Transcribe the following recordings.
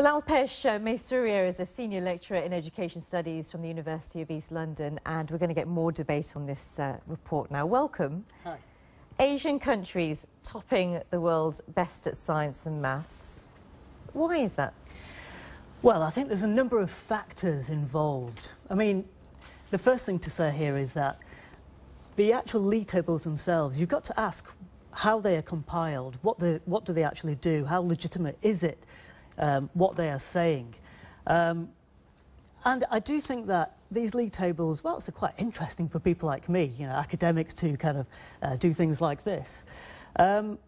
Alpesh uh, Maisuria is a senior lecturer in education studies from the University of East London, and we're going to get more debate on this uh, report now. Welcome. Hi. Asian countries topping the world's best at science and maths. Why is that? Well, I think there's a number of factors involved. I mean, the first thing to say here is that the actual league tables themselves, you've got to ask how they are compiled, what, they, what do they actually do, how legitimate is it um, what they are saying. Um, and I do think that these league tables, well, it's quite interesting for people like me, you know, academics to kind of uh, do things like this. Um,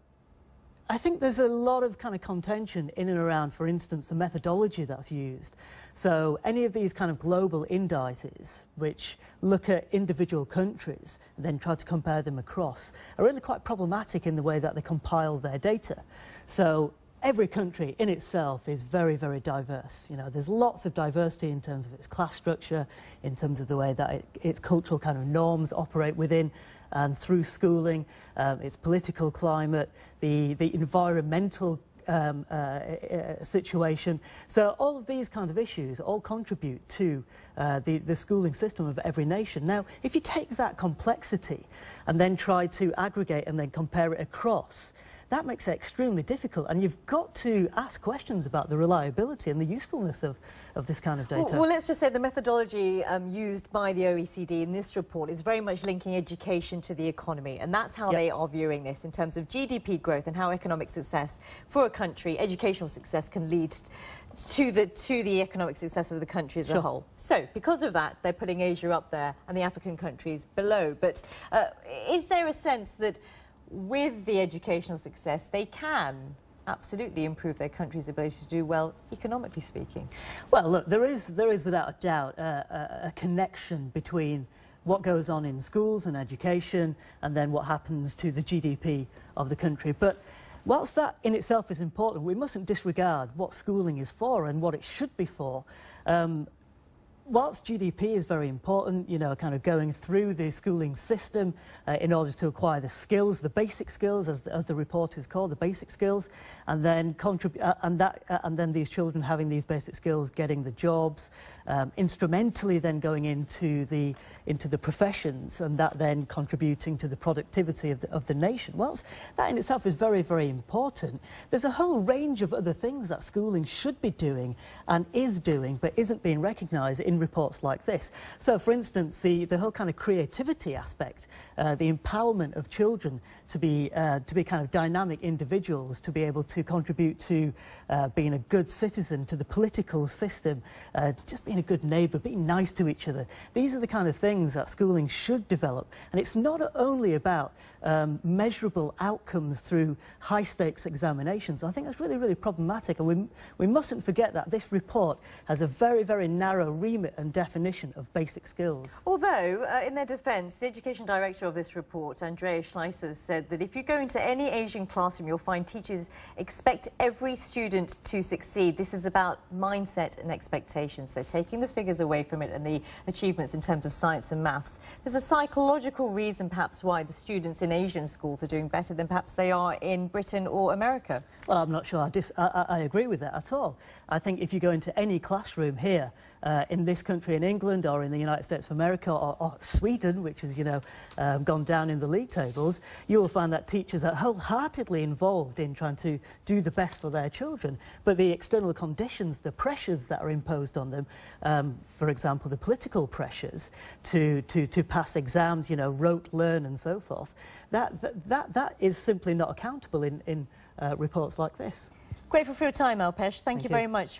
I think there's a lot of kind of contention in and around, for instance, the methodology that's used. So any of these kind of global indices, which look at individual countries and then try to compare them across, are really quite problematic in the way that they compile their data. So every country in itself is very, very diverse. You know, there's lots of diversity in terms of its class structure, in terms of the way that it, its cultural kind of norms operate within and through schooling, um, its political climate, the, the environmental um, uh, uh, situation. So all of these kinds of issues all contribute to uh, the, the schooling system of every nation. Now, if you take that complexity and then try to aggregate and then compare it across, that makes it extremely difficult. And you've got to ask questions about the reliability and the usefulness of, of this kind of data. Well, well let's just say the methodology um, used by the OECD in this report is very much linking education to the economy. And that's how yep. they are viewing this in terms of GDP growth and how economic success for a country, educational success can lead to the to the economic success of the country as sure. a whole. So, because of that, they're putting Asia up there and the African countries below. But uh, is there a sense that with the educational success, they can absolutely improve their country's ability to do well, economically speaking. Well, look, there is, there is without a doubt uh, a, a connection between what goes on in schools and education and then what happens to the GDP of the country. But whilst that in itself is important, we mustn't disregard what schooling is for and what it should be for. Um, whilst GDP is very important, you know, kind of going through the schooling system uh, in order to acquire the skills, the basic skills, as, as the report is called, the basic skills, and then contribute, uh, and that, uh, and then these children having these basic skills, getting the jobs, um, instrumentally then going into the into the professions, and that then contributing to the productivity of the, of the nation. Whilst that in itself is very, very important, there's a whole range of other things that schooling should be doing and is doing, but isn't being recognised in reports like this. So, for instance, the, the whole kind of creativity aspect, uh, the empowerment of children to be, uh, to be kind of dynamic individuals, to be able to contribute to uh, being a good citizen, to the political system, uh, just being a good neighbour, being nice to each other. These are the kind of things that schooling should develop. And it's not only about um, measurable outcomes through high stakes examinations. I think that's really, really problematic. And we, we mustn't forget that this report has a very, very narrow remit and definition of basic skills. Although, uh, in their defence, the education director of this report, Andrea Schleicher, said that if you go into any Asian classroom, you'll find teachers expect every student to succeed. This is about mindset and expectations. So taking the figures away from it and the achievements in terms of science and maths, there's a psychological reason perhaps why the students in Asian schools are doing better than perhaps they are in Britain or America? Well, I'm not sure I, dis I, I agree with that at all. I think if you go into any classroom here uh, in this country, in England or in the United States of America or, or Sweden, which has, you know, um, gone down in the league tables, you will find that teachers are wholeheartedly involved in trying to do the best for their children. But the external conditions, the pressures that are imposed on them, um, for example, the political pressures to, to, to pass exams, you know, rote learn and so forth, that, that, that, that is simply not accountable in, in uh, reports like this. Grateful for your time, Alpesh. Thank, Thank you, you very much.